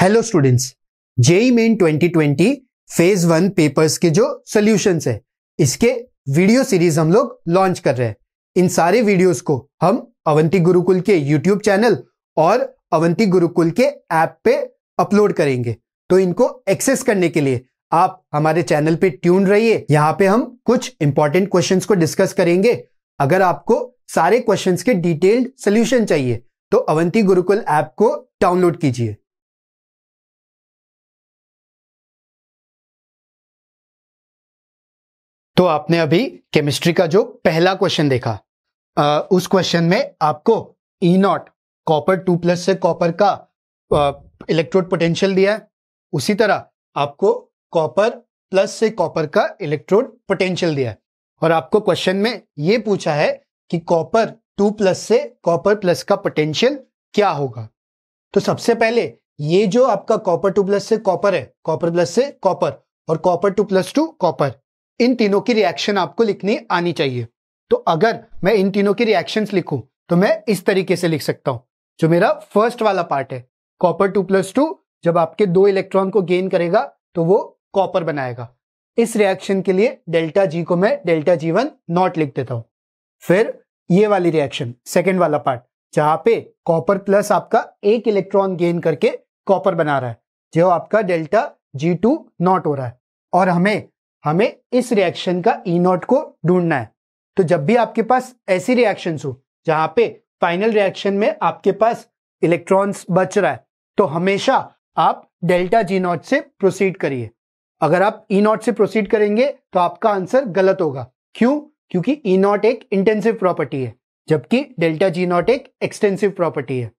Hello students JEE main 2020 phase one papers के जो solutions है, इसके वीडियो सीरीज़ हम लोग लॉन्च कर रहे हैं। इन सारे वीडियोस को हम अवंती गुरुकुल के यूट्यूब चैनल और अवंती गुरुकुल के ऐप पे अपलोड करेंगे। तो इनको एक्सेस करने के लिए आप हमारे चैनल पे ट्यून रहिए। यहाँ पे हम कुछ इंपॉर्टेंट क्वेश्चंस को डिस्कस करेंगे। अगर आपको सारे क्वेश्चंस के डिटेल्ड सोल्यूशन चाहिए तो अवंती गुरुकुल ऐप को डाउनलोड कीजिए। तो आपने अभी केमिस्ट्री का जो पहला क्वेश्चन देखा आ, उस क्वेश्चन में आपको E naught copper two plus से कॉपर का इलेक्ट्रोड पोटेंशियल दिया है। उसी तरह आपको कॉपर प्लस से कॉपर का इलेक्ट्रोड पोटेंशियल दिया है। और आपको क्वेश्चन में ये पूछा है कि कॉपर टू प्लस से कॉपर प्लस का पोटेंशियल क्या होगा। तो सबसे पहले ये जो आपका कॉपर टू प्लस से कॉपर है कॉपर प्लस से कॉपर और copper two plus two copper इन तीनों की रिएक्शन आपको लिखनी आनी चाहिए। तो अगर मैं इन तीनों की रिएक्शन लिखूं तो मैं इस तरीके से लिख सकता हूँ। जो मेरा फ़र्स्ट वाला पार्ट है कॉपर टू प्लस टू जब आपके दो इलेक्ट्रॉन को गेन करेगा तो वो कॉपर बनाएगा। इस रिएक्शन के लिए डेल्टा जी को मैं डेल्टा जी वन नॉट लिख देता हूँ। फिर ये वाली रिएक्शन सेकेंड वाला पार्ट जहाँ पे कॉपर प्लस आपका एक इलेक्ट्रॉन गेन करके कॉपर बना रहा है, जो आपका डेल्टा जी टू नॉट हो रहा है। और हमें हमें इस रिएक्शन का ई नॉट को ढूंढना है। तो जब भी आपके पास ऐसी रिएक्शन हो, जहाँ पे फाइनल रिएक्शन में आपके पास इलेक्ट्रॉन्स बच रहा है तो हमेशा आप डेल्टा जी नॉट से प्रोसीड करिए। अगर आप ई नॉट से प्रोसीड करेंगे तो आपका आंसर गलत होगा। क्यों? क्योंकि ई नॉट एक इंटेंसिव प्रॉपर्टी है, जबकि डेल्टा जी नॉट एक एक्सटेंसिव प्रॉपर्टी है।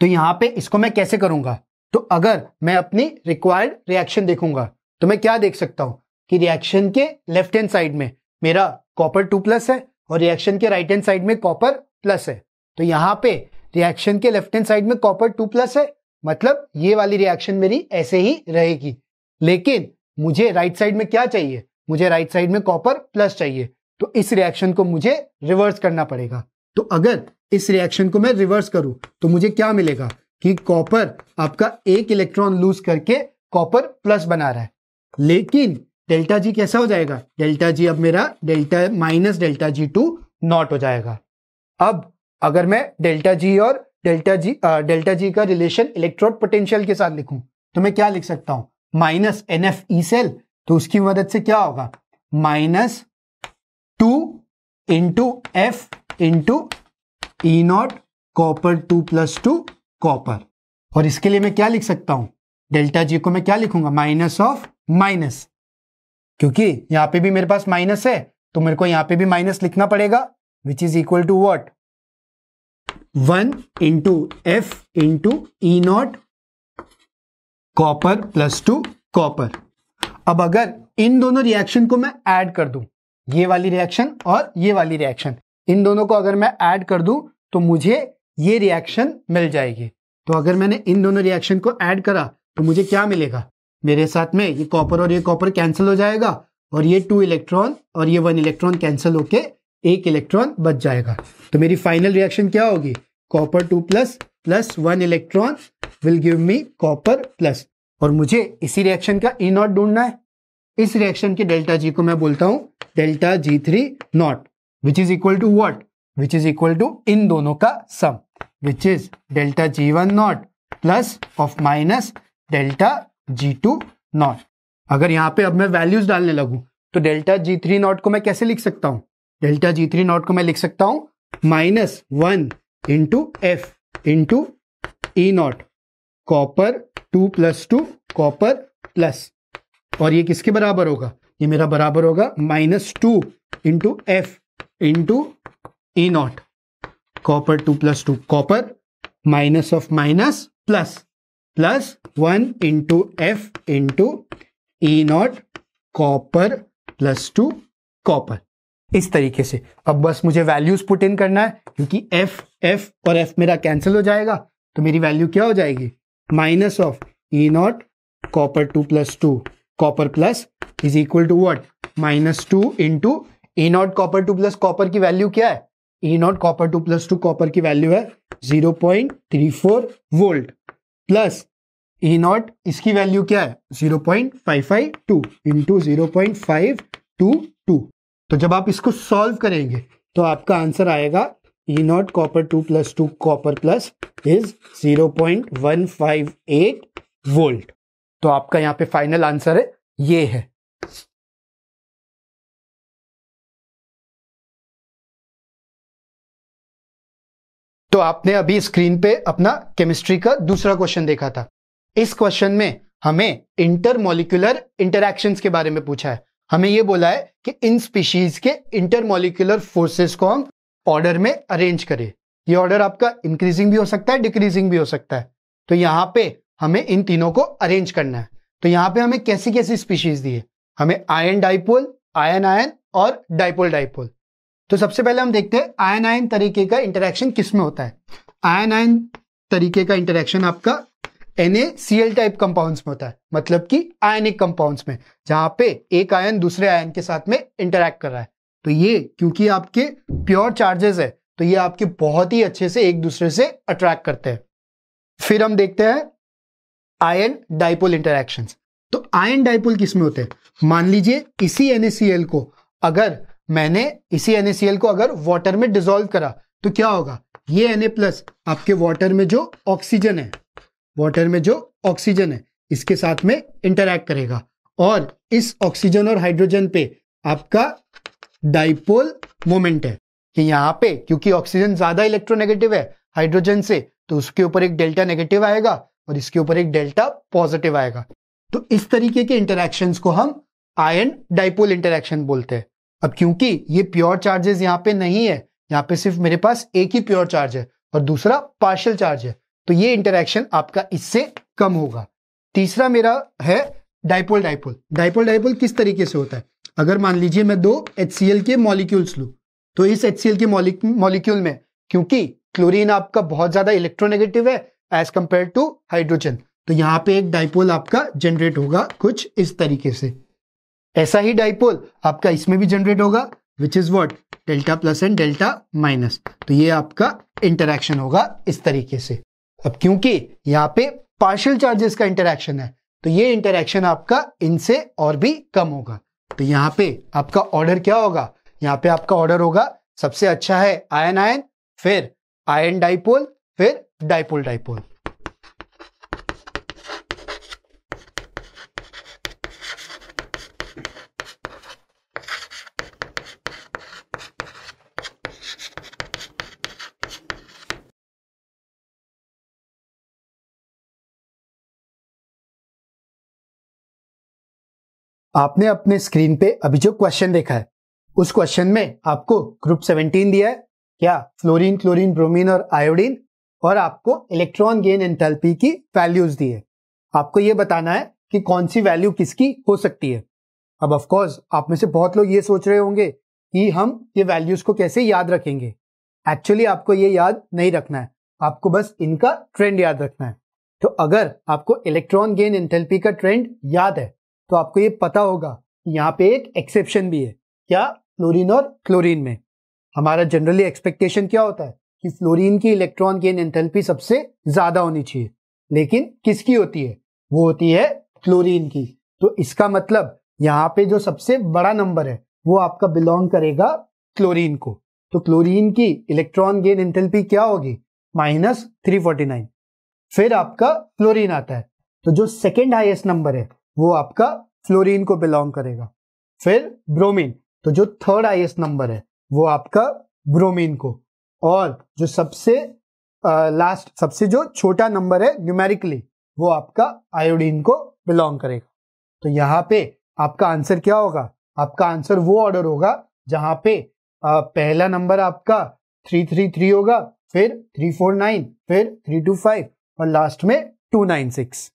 तो यहाँ पे इसको मैं कैसे करूँगा? तो अगर मैं अपनी रिक्वायर्ड रिएक्शन देखूँगा तो मैं क्या देख सकता हूँ? कि रिएक्शन के लेफ़्ट हैंड साइड में मेरा कॉपर टू प्लस है और रिएक्शन के राइट हैंड साइड में कॉपर प्लस है। तो यहाँ पे रिएक्शन के लेफ़्ट हैंड साइड में कॉपर टू प्लस है मतलब ये वाली रिएक्शन मेरी ऐसे ही रहेगी। लेकिन मुझे राइट साइड में क्या चाहिए? मुझे राइट साइड में कॉपर प्लस चाहिए। तो इस रिएक्शन को मुझे रिवर्स करना पड़ेगा। तो अगर इस रिएक्शन को मैं रिवर्स करूँ तो मुझे क्या मिलेगा? कि कॉपर आपका एक इलेक्ट्रॉन लूज करके कॉपर प्लस बना रहा है। लेकिन डेल्टा जी कैसा हो जाएगा? डेल्टा जी अब मेरा delta minus delta G two naught हो जाएगा। अब अगर मैं डेल्टा जी और डेल्टा जी डेल्टा जी का रिलेशन इलेक्ट्रोड पोटेंशियल के साथ लिखूं तो मैं क्या लिख सकता हूँ? Minus n F E cell तो उसकी मदद से क्या होगा? Minus two into F into E naught copper two plus two copper. और इसके लिए मैं क्या लिख सकता हूँ? डेल्टा जी को मैं क्या लिखूँगा? माइनस ऑफ़ माइनस क्योंकि यहाँ पे भी मेरे पास माइनस है तो मेरे को यहाँ पे भी माइनस लिखना पड़ेगा which is equal to what one into F into E naught copper plus two copper अब अगर इन दोनों रिएक्शन को मैं ऐड कर दूँ, ये वाली रिएक्शन और ये वाली रिएक्शन इन दोनों को अगर मैं ऐड कर दूँ तो मुझे ये रिएक्शन मिल जाएगी। तो अगर मैंने इन दोनों रिएक्शन को ऐड करा तो मुझे क्या मिलेगा? मेरे साथ में ये कॉपर और ये कॉपर कैंसिल हो जाएगा और ये टू इलेक्ट्रॉन और ये वन इलेक्ट्रॉन कैंसिल होके एक इलेक्ट्रॉन बच जाएगा। तो मेरी फाइनल रिएक्शन क्या होगी? Copper two plus plus one electron will give me copper plus और मुझे इसी रिएक्शन का ई नॉट ढूंढना है। इस रिएक्शन के डेल्टा जी को मैं बोलता हूँ delta G three naught which is equal to what which is equal to इन दोनों का sum which is delta G one naught plus of minus delta G two naught. अगर यहाँ पे अब मैं वैल्यूज़ डालने लगू तो डेल्टा जी थ्री नॉट को मैं कैसे लिख सकता हूँ? डेल्टा जी थ्री नॉट को मैं लिख सकता हूँ minus one into F into E naught copper two plus two copper plus और ये किसके बराबर होगा? ये मेरा बराबर होगा minus two into F into E naught copper two plus two copper minus of minus plus plus one into F into E naught copper plus two copper इस तरीके से। अब बस मुझे वैल्यूज़ पुट इन करना है, क्योंकि एफ़ एफ़ और एफ़ मेरा कैंसिल हो जाएगा तो मेरी वैल्यू क्या हो जाएगी? Minus of E naught copper two plus two copper plus is equal to what minus two into E naught copper two plus copper की वैल्यू क्या है? E naught copper two plus two copper की value है zero point three four volt plus E naught, इसकी value क्या है? Zero point five five two into zero point five two two. तो जब आप इसको सॉल्व करेंगे तो आपका आंसर आएगा E naught copper two plus two copper plus is zero point one five eight volt तो आपका यहाँ पे फाइनल आंसर है, ये है। तो आपने अभी स्क्रीन पे अपना केमिस्ट्री का दूसरा क्वेश्चन देखा था। इस क्वेश्चन में हमें इंटरमोलिकुलर इंटरैक्शंस के बारे में पूछा है। हमें यह बोला है कि इन स्पीशीज के इंटरमोलिकुलर फोर्सेस को हम ऑर्डर में अरेंज करें। ये ऑर्डर आपका इंक्रीजिंग भी हो सकता है डिक्रीजिंग भी हो सकता है। तो यहाँ पे हमें इन तीनों को अरेंज करना है। तो यहाँ पे हमें कैसी कैसी स्पीशीज दी है? हमें आयन डाइपोल आयन आयन और डाइपोल डाइपोल तो सबसे पहले हम देखते हैं आयन आयन तरीके का इंटरेक्शन किसमें होता है। आयन आयन तरीके का इंटरेक्शन आपका एल टाइप कंपाउंड्स में होता है मतलब कि आयनिक कंपाउंड्स में, जहाँ पे एक आयन दूसरे आयन के साथ में इंटरेक्ट कर रहा है। तो ये क्योंकि आपके प्योर चार्जेस है तो ये आपके बहुत ही अच्छे से एक दूसरे से अट्रैक्ट करते हैं। फिर हम देखते हैं आयन डाइपोल इंटरेक्शन तो आयन डाइपोल किसमें होते हैं? मान लीजिए इसी एनएसीएल को अगर मैंने इसी एनएसीएल को अगर वाटर में डिजोल्व करा तो क्या होगा? ये एन प्लस आपके वाटर में जो ऑक्सीजन है वाटर में जो ऑक्सीजन है, इसके साथ में इंटरैक्ट करेगा। और इस ऑक्सीजन और हाइड्रोजन पे आपका डाइपोल मोमेंट है। कि यहाँ पे, क्योंकि ऑक्सीजन ज़्यादा इलेक्ट्रोनेगेटिव है हाइड्रोजन से तो उसके ऊपर एक डेल्टा नेगेटिव आएगा और इसके ऊपर एक डेल्टा पॉजिटिव आएगा। तो इस तरीके के इंटरेक्शंस को हम आयन डाइपोल इंटरेक्शन बोलते हैं। अब क्योंकि ये प्योर चार्जेस यहाँ पे नहीं है, यहाँ पे सिर्फ़ मेरे पास एक ही प्योर चार्ज है और दूसरा पार्शियल चार्ज है तो ये इंटरेक्शन आपका इससे कम होगा। तीसरा मेरा है डाइपोल डाइपोल डाइपोल डाइपोल किस तरीके से होता है? अगर मान लीजिए मैं दो एचसीएल के मॉलिक्यूल्स लू तो इस एचसीएल के मॉलिक्यूल में, क्योंकि क्लोरीन आपका बहुत ज़्यादा इलेक्ट्रोनेगेटिव है एज कंपेयर टू हाइड्रोजन तो यहाँ पे एक डाइपोल आपका जनरेट होगा कुछ इस तरीके से। ऐसा ही डाइपोल आपका इसमें भी जनरेट होगा which is what delta plus and delta minus तो ये आपका इंटरेक्शन होगा इस तरीके से। अब क्योंकि यहाँ पे पार्शियल चार्जेस का इंटरेक्शन है तो ये इंटरेक्शन आपका इनसे और भी कम होगा। तो यहाँ पे आपका ऑर्डर क्या होगा? यहाँ पे आपका ऑर्डर होगा, सबसे अच्छा है आयन आयन फिर आयन डाइपोल फिर डाइपोल डाइपोल आपने अपने स्क्रीन पे अभी जो क्वेश्चन देखा है, उस क्वेश्चन में आपको ग्रुप 17 दिया है, क्या फ्लोरीन क्लोरीन ब्रोमीन और आयोडीन और आपको इलेक्ट्रॉन गेन एंथैल्पी की वैल्यूज़ दी है। आपको ये बताना है कि कौन सी वैल्यू किसकी हो सकती है। अब ऑफ़ कोर्स आप में से बहुत लोग ये सोच रहे होंगे कि हम ये वैल्यूज़ को कैसे याद रखेंगे। एक्चुअली आपको ये याद नहीं रखना है। आपको बस इनका ट्रेंड याद रखना है। तो अगर आपको इलेक्ट्रॉन गेन एंथैल्पी का ट्रेंड याद है तो आपको ये पता होगा कि यहाँ पे एक एक्सेप्शन भी है। क्या? फ्लोरीन और क्लोरीन में। हमारा जनरली एक्सपेक्टेशन क्या होता है? कि फ्लोरीन की इलेक्ट्रॉन गेन एंथैल्पी सबसे ज़्यादा होनी चाहिए। लेकिन किसकी होती है? वो होती है क्लोरीन की। तो इसका मतलब यहाँ पे जो सबसे बड़ा नंबर है, वो आपका बिलोंग करेगा क्लोरीन को। तो क्लोरीन की इलेक्ट्रॉन गेन एंथैल्पी क्या होगी? माइनस थ्री फोर्टी नाइन फिर आपका क्लोरीन आता है। तो जो सेकेंड हाइएस्ट नंबर है वो आपका फ्लोरीन को बिलोंग करेगा। फिर ब्रोमीन तो जो थर्ड हाइएस्ट नंबर है वो आपका ब्रोमीन को। और जो सबसे लास्ट सबसे जो छोटा नंबर है न्यूमेरिकली वो आपका आयोडीन को बिलोंग करेगा। तो यहाँ पे आपका आंसर क्या होगा? आपका आंसर वो ऑर्डर होगा जहाँ पे आ, पहला नंबर आपका थ्री थ्री थ्री होगा फिर थ्री फोर नाइन फिर थ्री टू फाइव और लास्ट में टू नाइन सिक्स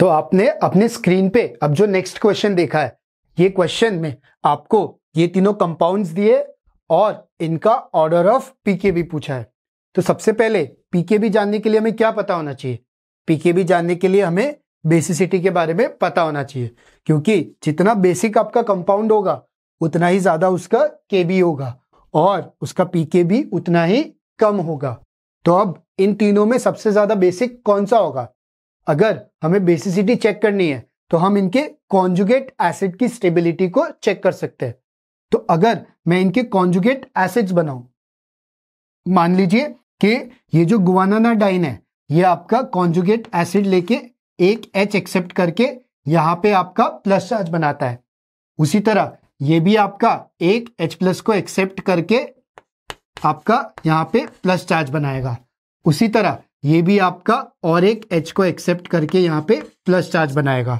तो आपने अपने स्क्रीन पे अब जो नेक्स्ट क्वेश्चन देखा है, ये क्वेश्चन में आपको ये तीनों कंपाउंड्स दिए और इनका ऑर्डर ऑफ़ पीके भी पूछा है। तो सबसे पहले पीके भी जानने के लिए हमें क्या पता होना चाहिए? पीके भी जानने के लिए हमें बेसिसिटी के बारे में पता होना चाहिए, क्योंकि जितना बेसिक आपका कंपाउंड होगा, उतना ही ज़्यादा उसका के होगा और उसका पीके भी उतना ही कम होगा। तो अब इन तीनों में सबसे ज़्यादा बेसिक कौन सा होगा? अगर हमें बेसिसिटी चेक करनी है तो हम इनके कॉन्जुगेट एसिड की स्टेबिलिटी को चेक कर सकते हैं। तो अगर मैं इनके कॉन्जुगेट एसिड्स बनाऊँ, मान लीजिए कि ये जो गुआनाना डाइन है, ये आपका कॉन्जुगेट एसिड लेके एक एच एक्सेप्ट करके यहाँ पे आपका प्लस चार्ज बनाता है। उसी तरह ये भी आपका एक एच प्लस को एक्सेप्ट करके आपका यहाँ पे प्लस चार्ज बनाएगा। उसी तरह ये भी आपका और एक एच को एक्सेप्ट करके यहाँ पे प्लस चार्ज बनाएगा।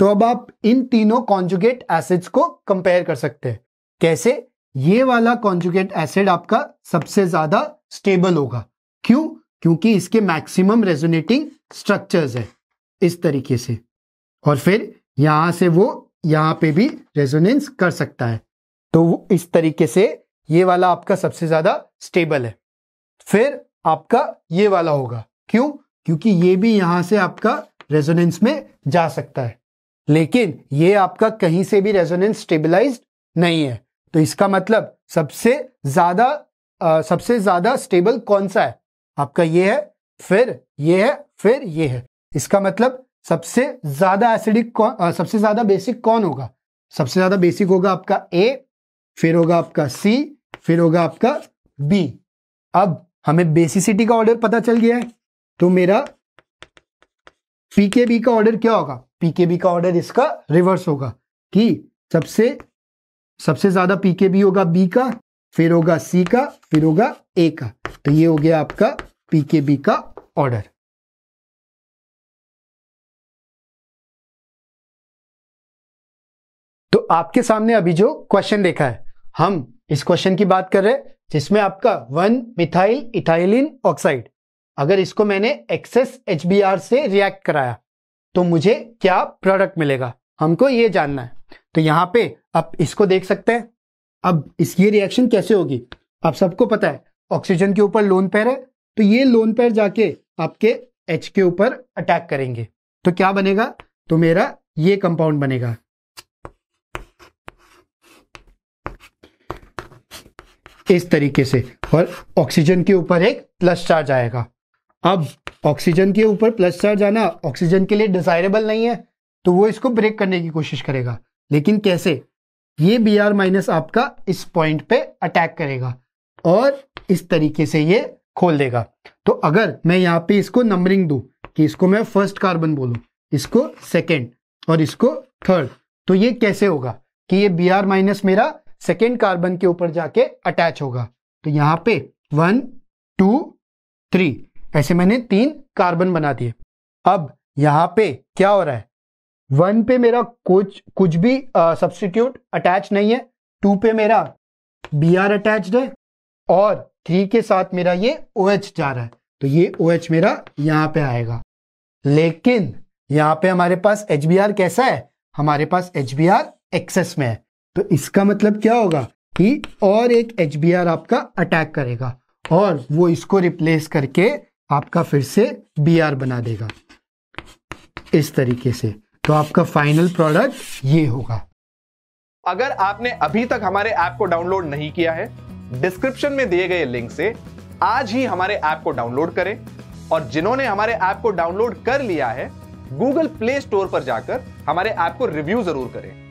तो अब आप इन तीनों कॉन्जुगेट एसिड्स को कंपेयर कर सकते हैं। कैसे? ये वाला कॉन्जुगेट एसिड आपका सबसे ज़्यादा स्टेबल होगा। क्यों? क्योंकि इसके मैक्सिमम रेजोनेटिंग स्ट्रक्चर्स है इस तरीके से। और फिर यहाँ से वो यहाँ पे भी रेजोनेंस कर सकता है। तो इस तरीके से ये वाला आपका सबसे ज़्यादा स्टेबल है। फिर आपका ये वाला होगा। क्यों? क्योंकि ये भी यहाँ से आपका रेजोनेंस में जा सकता है। लेकिन ये आपका कहीं से भी रेजोनेंस स्टेबलाइज्ड नहीं है। तो इसका मतलब सबसे ज़्यादा सबसे ज़्यादा स्टेबल कौन सा है? आपका ये है, फिर ये है, फिर ये है। इसका मतलब सबसे ज़्यादा एसिडिक कौन सबसे ज़्यादा बेसिक कौन होगा? सबसे ज़्यादा बेसिक होगा आपका ए फिर होगा आपका सी फिर होगा आपका बी अब हमें बेसिसिटी का ऑर्डर पता चल गया है। तो मेरा पीकेबी का ऑर्डर क्या होगा? पीकेबी का ऑर्डर इसका रिवर्स होगा कि सबसे सबसे ज़्यादा पीकेबी होगा बी का, फिर होगा सी का, फिर होगा ए का। तो ये हो गया आपका पीकेबी का ऑर्डर तो आपके सामने अभी जो क्वेश्चन देखा है, हम इस क्वेश्चन की बात कर रहे हैं। जिसमें आपका वन मिथाइल इथाइलिन ऑक्साइड। अगर इसको मैंने एक्सेस एच से रिएक्ट कराया तो मुझे क्या प्रोडक्ट मिलेगा? हमको ये जानना है। तो यहाँ पे आप इसको देख सकते हैं। अब इस, ये रिएक्शन कैसे होगी? आप सबको पता है, ऑक्सीजन के ऊपर लोन पैर है तो ये लोन पैर जाके आपके एच के ऊपर अटैक करेंगे। तो क्या बनेगा? तो मेरा ये कंपाउंड बनेगा। इस तरीके से। और ऑक्सीजन के ऊपर एक प्लस चार्ज आएगा। अब ऑक्सीजन के ऊपर प्लस चार्ज आना ऑक्सीजन के लिए डिजायरेबल नहीं है तो वो इसको ब्रेक करने की कोशिश करेगा। लेकिन कैसे? ये बी आर माइनस आपका इस पॉइंट पे अटैक करेगा और इस तरीके से ये खोल देगा। तो अगर मैं यहाँ पे इसको नंबरिंग दू, कि इसको मैं फ़र्स्ट कार्बन बोलूँ, इसको सेकेंड और इसको थर्ड तो ये कैसे होगा कि ये बी आर माइनस मेरा सेकेंड कार्बन के ऊपर जाके अटैच होगा। तो यहाँ पे वन, टू, थ्री, ऐसे मैंने तीन कार्बन बना दिए। अब यहाँ पे क्या हो रहा है? वन पे मेरा कुछ कुछ भी सब्सटीट्यूट अटैच नहीं है। टू पे मेरा बी आर अटैच्ड है और थ्री के साथ मेरा ये ओ OH जा रहा है। तो ये ओ OH मेरा यहाँ पे आएगा। लेकिन यहाँ पे हमारे पास एच बी आर कैसा है? हमारे पास एच बी आर एक्सेस में है। तो इसका मतलब क्या होगा कि और एक आर आपका अटैक करेगा और वो इसको रिप्लेस करके आपका फिर से बी आर बना देगा। इस तरीके से। तो आपका फाइनल प्रोडक्ट ये होगा। अगर आपने अभी तक हमारे ऐप को डाउनलोड नहीं किया है डिस्क्रिप्शन में दिए गए लिंक से आज ही हमारे ऐप को डाउनलोड करें और जिन्होंने हमारे ऐप को डाउनलोड कर लिया है गूगल प्ले स्टोर पर जाकर हमारे ऐप को रिव्यू ज़रूर करें।